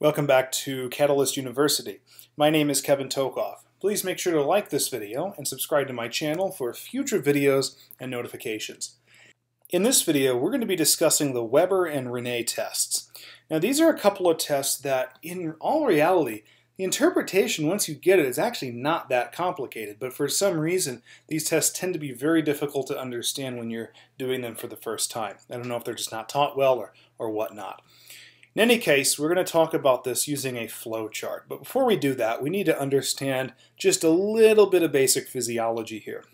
Welcome back to Catalyst University. My name is Kevin Tokoph. Please make sure to like this video and subscribe to my channel for future videos and notifications. In this video, we're going to be discussing the Weber and Rinne tests. Now these are a couple of tests that, in all reality, the interpretation, once you get it, is actually not that complicated, but for some reason, these tests tend to be very difficult to understand when you're doing them for the first time. I don't know if they're just not taught well or, or whatnot. In any case, we're going to talk about this using a flow chart. But before we do that, we need to understand just a little bit of basic physiology here.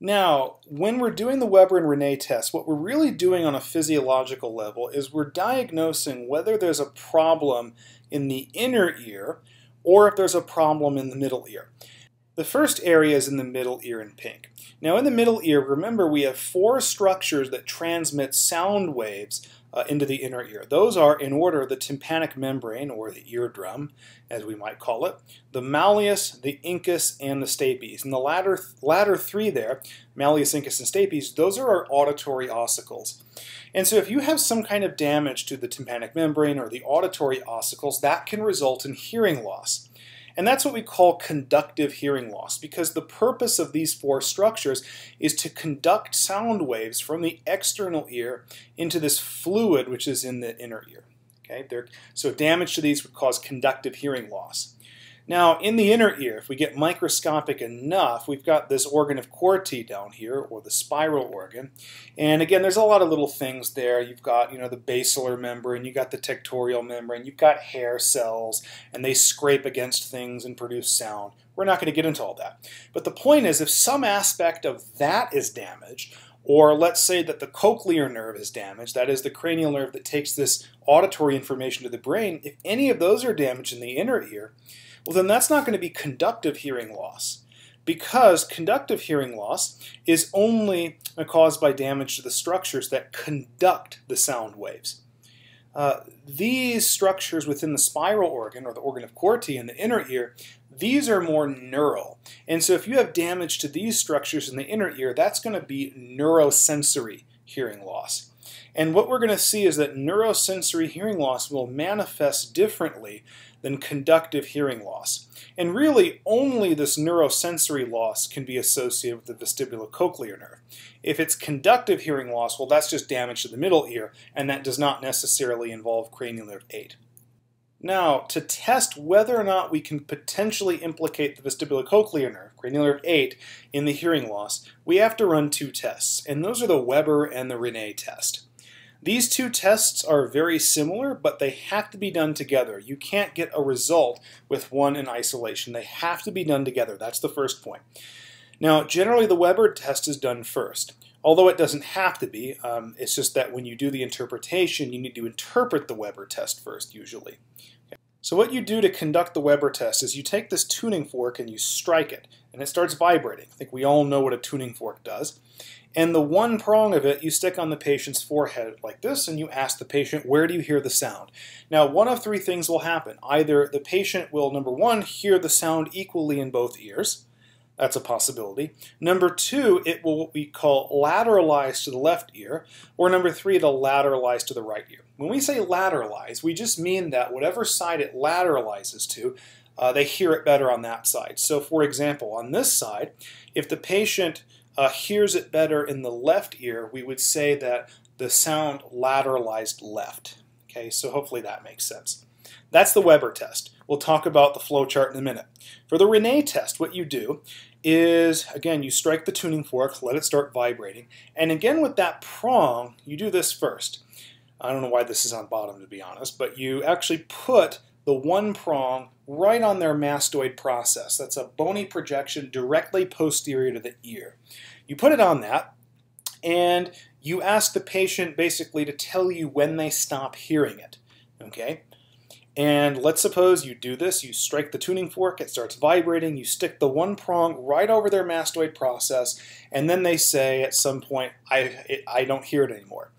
Now, when we're doing the Weber and Rinne test, what we're really doing on a physiological level is we're diagnosing whether there's a problem in the inner ear or if there's a problem in the middle ear. The first area is in the middle ear in pink. Now in the middle ear, remember we have four structures that transmit sound waves uh, into the inner ear. Those are, in order, the tympanic membrane, or the eardrum, as we might call it, the malleus, the incus, and the stapes. And the latter, latter three there, malleus, incus, and stapes, those are our auditory ossicles. And so if you have some kind of damage to the tympanic membrane or the auditory ossicles, that can result in hearing loss. And that's what we call conductive hearing loss because the purpose of these four structures is to conduct sound waves from the external ear into this fluid which is in the inner ear. Okay, They're, so damage to these would cause conductive hearing loss. Now, in the inner ear, if we get microscopic enough, we've got this organ of Corti down here, or the spiral organ. And again, there's a lot of little things there. You've got, you know, the basilar membrane, you've got the tectorial membrane, you've got hair cells, and they scrape against things and produce sound. We're not going to get into all that. But the point is, if some aspect of that is damaged, or let's say that the cochlear nerve is damaged, that is the cranial nerve that takes this auditory information to the brain, if any of those are damaged in the inner ear, well then that's not going to be conductive hearing loss because conductive hearing loss is only caused by damage to the structures that conduct the sound waves. Uh, these structures within the spiral organ, or the organ of Corti in the inner ear, these are more neural. And so if you have damage to these structures in the inner ear, that's going to be neurosensory hearing loss. And what we're going to see is that neurosensory hearing loss will manifest differently than conductive hearing loss. And really, only this neurosensory loss can be associated with the vestibulocochlear nerve. If it's conductive hearing loss, well, that's just damage to the middle ear, and that does not necessarily involve cranial nerve 8. Now, to test whether or not we can potentially implicate the vestibulocochlear nerve, nerve 8, in the hearing loss, we have to run two tests, and those are the Weber and the Rinne test. These two tests are very similar, but they have to be done together. You can't get a result with one in isolation. They have to be done together. That's the first point. Now, generally the Weber test is done first. Although it doesn't have to be, um, it's just that when you do the interpretation, you need to interpret the Weber test first, usually. Okay. So what you do to conduct the Weber test is you take this tuning fork and you strike it, and it starts vibrating. I think we all know what a tuning fork does. And the one prong of it you stick on the patient's forehead like this, and you ask the patient, where do you hear the sound? Now, one of three things will happen. Either the patient will, number one, hear the sound equally in both ears. That's a possibility. Number two, it will what we call lateralize to the left ear. Or number three, it'll lateralize to the right ear. When we say lateralize, we just mean that whatever side it lateralizes to, uh, they hear it better on that side. So for example, on this side, if the patient uh, hears it better in the left ear, we would say that the sound lateralized left. Okay, so hopefully that makes sense. That's the Weber test. We'll talk about the flow chart in a minute. For the Rinne test, what you do is, again, you strike the tuning fork, let it start vibrating, and again with that prong, you do this first. I don't know why this is on bottom to be honest, but you actually put the one prong right on their mastoid process. That's a bony projection directly posterior to the ear. You put it on that, and you ask the patient basically to tell you when they stop hearing it. Okay? And let's suppose you do this, you strike the tuning fork, it starts vibrating, you stick the one prong right over their mastoid process, and then they say at some point, I, I don't hear it anymore.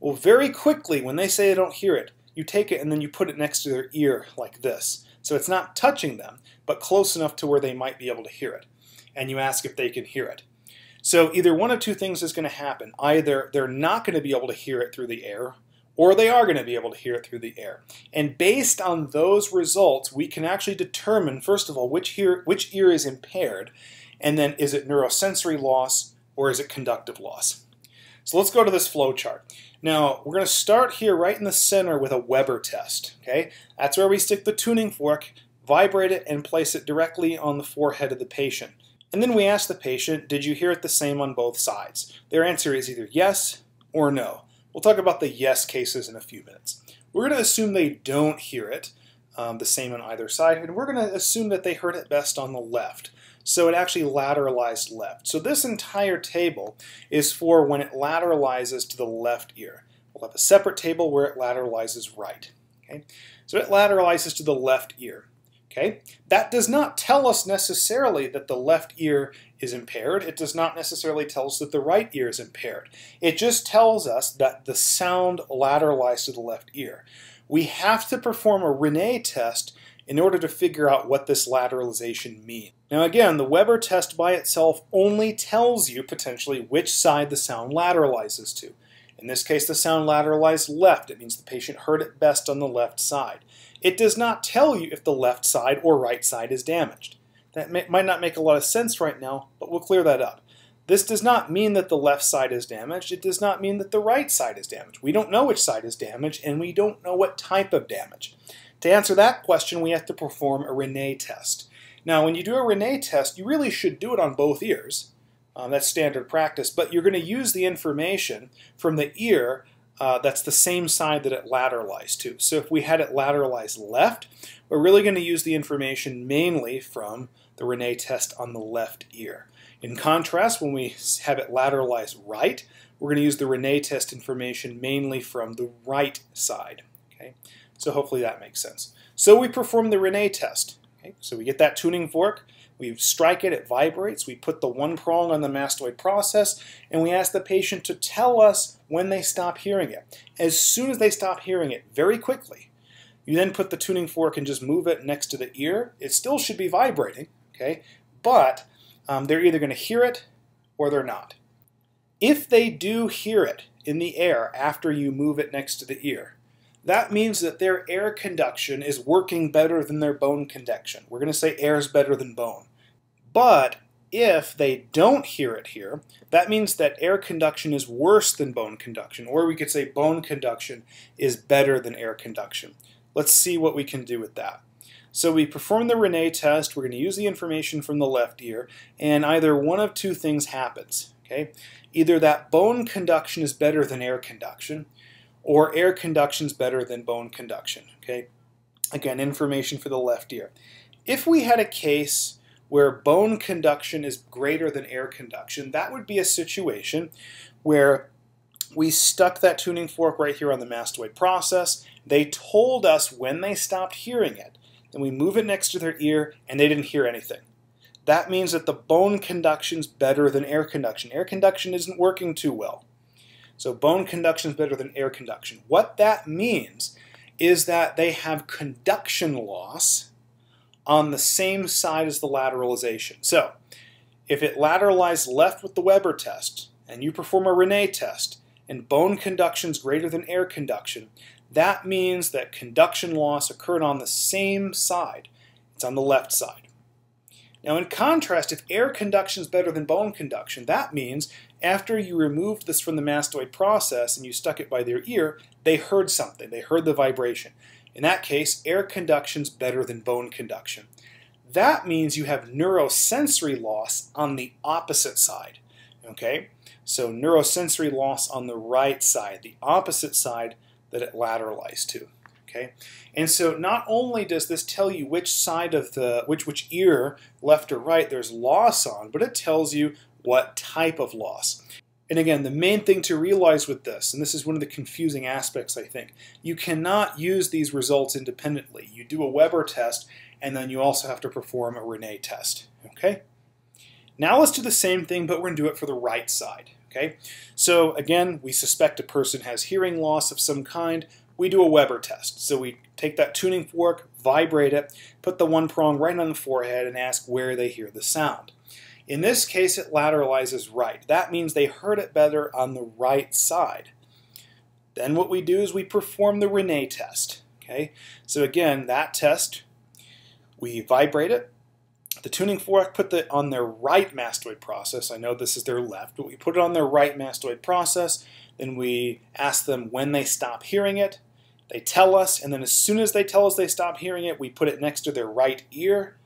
Well, very quickly, when they say they don't hear it, you take it and then you put it next to their ear like this. So it's not touching them, but close enough to where they might be able to hear it. And you ask if they can hear it. So either one of two things is going to happen. Either they're not going to be able to hear it through the air, or they are going to be able to hear it through the air. And based on those results, we can actually determine, first of all, which ear, which ear is impaired, and then is it neurosensory loss or is it conductive loss. So let's go to this flow chart. Now, we're going to start here right in the center with a Weber test. Okay, That's where we stick the tuning fork, vibrate it, and place it directly on the forehead of the patient. And then we ask the patient, did you hear it the same on both sides? Their answer is either yes or no. We'll talk about the yes cases in a few minutes. We're going to assume they don't hear it um, the same on either side, and we're going to assume that they heard it best on the left. So it actually lateralized left. So this entire table is for when it lateralizes to the left ear. We'll have a separate table where it lateralizes right. Okay? So it lateralizes to the left ear. Okay? That does not tell us necessarily that the left ear is impaired. It does not necessarily tell us that the right ear is impaired. It just tells us that the sound lateralized to the left ear. We have to perform a Rinne test in order to figure out what this lateralization means. Now again, the Weber test by itself only tells you potentially which side the sound lateralizes to. In this case, the sound lateralized left. It means the patient heard it best on the left side. It does not tell you if the left side or right side is damaged. That may, might not make a lot of sense right now, but we'll clear that up. This does not mean that the left side is damaged. It does not mean that the right side is damaged. We don't know which side is damaged, and we don't know what type of damage. To answer that question, we have to perform a Rinne test. Now, when you do a Rinne test, you really should do it on both ears. Um, that's standard practice, but you're going to use the information from the ear uh, that's the same side that it lateralized to. So if we had it lateralized left, we're really going to use the information mainly from the Rinne test on the left ear. In contrast, when we have it lateralized right, we're going to use the Rinne test information mainly from the right side. Okay, So hopefully that makes sense. So we perform the Rinne test. Okay? So we get that tuning fork, we strike it, it vibrates, we put the one prong on the mastoid process, and we ask the patient to tell us when they stop hearing it. As soon as they stop hearing it, very quickly, you then put the tuning fork and just move it next to the ear. It still should be vibrating, okay? But um, they're either going to hear it or they're not. If they do hear it in the air after you move it next to the ear, that means that their air conduction is working better than their bone conduction. We're going to say air is better than bone. But if they don't hear it here, that means that air conduction is worse than bone conduction, or we could say bone conduction is better than air conduction. Let's see what we can do with that. So we perform the Rinne test, we're going to use the information from the left ear, and either one of two things happens. Okay? Either that bone conduction is better than air conduction, or air conduction is better than bone conduction. Okay? Again, information for the left ear. If we had a case where bone conduction is greater than air conduction, that would be a situation where we stuck that tuning fork right here on the mastoid process. They told us when they stopped hearing it. Then we move it next to their ear and they didn't hear anything. That means that the bone conduction is better than air conduction. Air conduction isn't working too well. So bone conduction is better than air conduction. What that means is that they have conduction loss on the same side as the lateralization. So if it lateralized left with the Weber test, and you perform a Rinne test, and bone conduction is greater than air conduction, that means that conduction loss occurred on the same side. It's on the left side. Now in contrast, if air conduction is better than bone conduction, that means after you removed this from the mastoid process and you stuck it by their ear, they heard something. They heard the vibration. In that case, air conduction is better than bone conduction. That means you have neurosensory loss on the opposite side. Okay? So neurosensory loss on the right side, the opposite side that it lateralized to. Okay, and so not only does this tell you which side of the which which ear, left or right, there's loss on, but it tells you what type of loss. And again, the main thing to realize with this, and this is one of the confusing aspects, I think, you cannot use these results independently. You do a Weber test, and then you also have to perform a Rinne test. Okay. Now let's do the same thing, but we're going to do it for the right side. Okay, so again, we suspect a person has hearing loss of some kind. We do a Weber test. So we take that tuning fork, vibrate it, put the one prong right on the forehead, and ask where they hear the sound. In this case, it lateralizes right. That means they heard it better on the right side. Then what we do is we perform the Rinne test. Okay, so again, that test, we vibrate it. The tuning fork put it on their right mastoid process. I know this is their left, but we put it on their right mastoid process. Then we ask them when they stop hearing it. They tell us, and then as soon as they tell us they stop hearing it, we put it next to their right ear,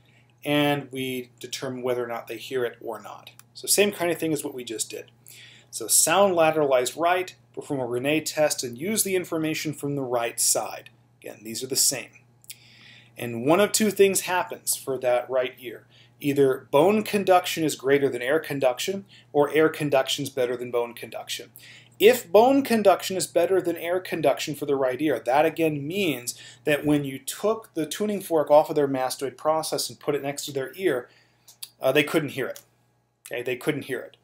and we determine whether or not they hear it or not. So same kind of thing as what we just did. So sound lateralized right, perform a Rinne test, and use the information from the right side. Again, these are the same. And one of two things happens for that right ear. Either bone conduction is greater than air conduction, or air conduction is better than bone conduction. If bone conduction is better than air conduction for the right ear, that again means that when you took the tuning fork off of their mastoid process and put it next to their ear, uh, they couldn't hear it. Okay, they couldn't hear it.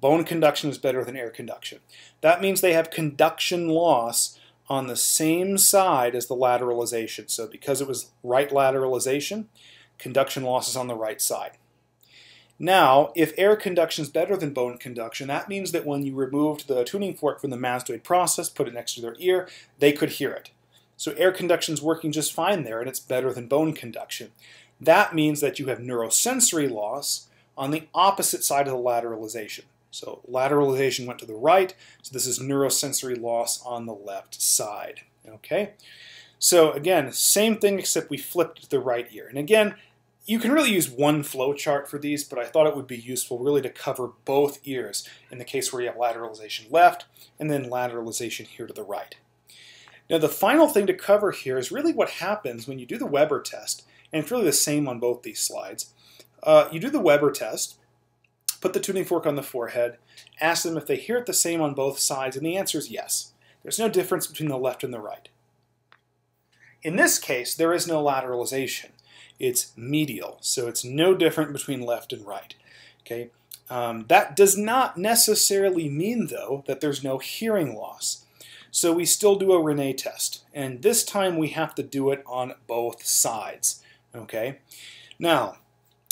Bone conduction is better than air conduction. That means they have conduction loss on the same side as the lateralization. So because it was right lateralization, conduction loss is on the right side. Now, if air conduction is better than bone conduction, that means that when you removed the tuning fork from the mastoid process, put it next to their ear, they could hear it. So air conduction is working just fine there, and it's better than bone conduction. That means that you have neurosensory loss on the opposite side of the lateralization. So lateralization went to the right, so this is neurosensory loss on the left side. Okay, so again, same thing except we flipped the right ear. And again, you can really use one flow chart for these, but I thought it would be useful really to cover both ears in the case where you have lateralization left and then lateralization here to the right. Now the final thing to cover here is really what happens when you do the Weber test, and it's really the same on both these slides. Uh, you do the Weber test, put the tuning fork on the forehead, ask them if they hear it the same on both sides, and the answer is yes. There's no difference between the left and the right. In this case, there is no lateralization. It's medial, so it's no different between left and right. Okay, um, That does not necessarily mean, though, that there's no hearing loss. So we still do a Rinne test, and this time we have to do it on both sides. Okay, Now,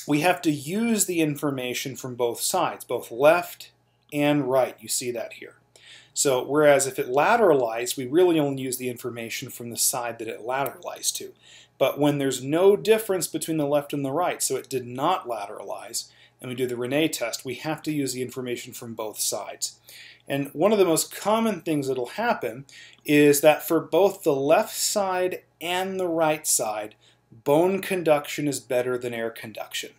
we have to use the information from both sides, both left and right. You see that here. So whereas if it lateralized, we really only use the information from the side that it lateralized to. But when there's no difference between the left and the right, so it did not lateralize, and we do the Rinne test, we have to use the information from both sides. And one of the most common things that'll happen is that for both the left side and the right side, bone conduction is better than air conduction.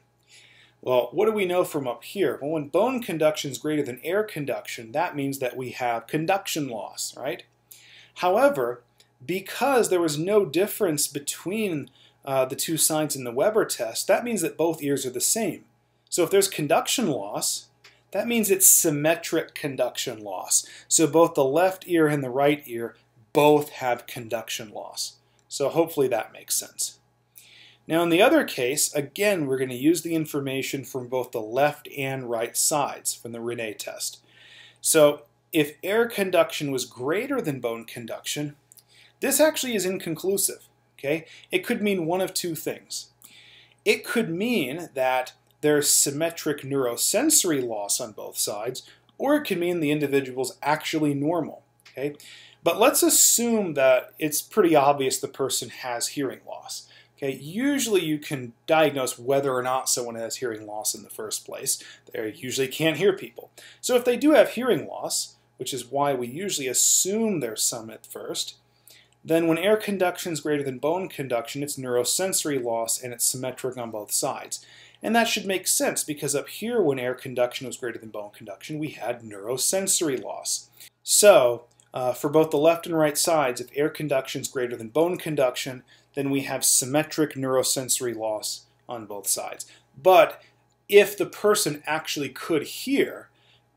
Well, what do we know from up here? Well, when bone conduction is greater than air conduction, that means that we have conduction loss, right? However, because there was no difference between uh, the two signs in the Weber test, that means that both ears are the same. So if there's conduction loss, that means it's symmetric conduction loss. So both the left ear and the right ear both have conduction loss. So hopefully that makes sense. Now in the other case, again, we're going to use the information from both the left and right sides from the Rinne test. So if air conduction was greater than bone conduction, this actually is inconclusive. Okay? It could mean one of two things. It could mean that there's symmetric neurosensory loss on both sides, or it could mean the individual's actually normal. Okay? But let's assume that it's pretty obvious the person has hearing loss. Okay, usually you can diagnose whether or not someone has hearing loss in the first place. They usually can't hear people. So if they do have hearing loss, which is why we usually assume there's some at first, then when air conduction is greater than bone conduction, it's neurosensory loss and it's symmetric on both sides. And that should make sense because up here when air conduction was greater than bone conduction, we had neurosensory loss. So uh, for both the left and right sides, if air conduction is greater than bone conduction, then we have symmetric neurosensory loss on both sides. But if the person actually could hear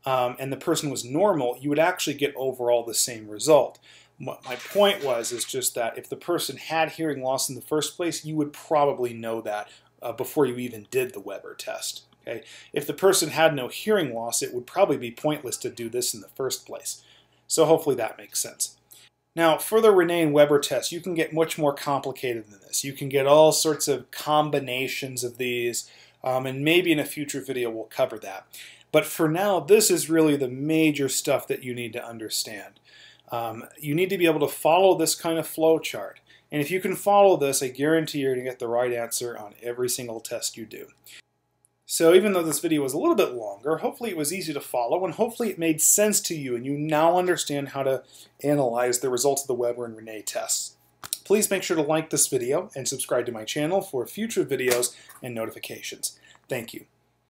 um, and the person was normal, you would actually get overall the same result. What my point was is just that if the person had hearing loss in the first place, you would probably know that uh, before you even did the Weber test. Okay? If the person had no hearing loss, it would probably be pointless to do this in the first place. So hopefully that makes sense. Now, for the Rinne and Weber test, you can get much more complicated than this. You can get all sorts of combinations of these, um, and maybe in a future video we'll cover that. But for now, this is really the major stuff that you need to understand. Um, you need to be able to follow this kind of flow chart. And if you can follow this, I guarantee you're going to get the right answer on every single test you do. So even though this video was a little bit longer, hopefully it was easy to follow and hopefully it made sense to you and you now understand how to analyze the results of the Weber and Rinne tests. Please make sure to like this video and subscribe to my channel for future videos and notifications. Thank you.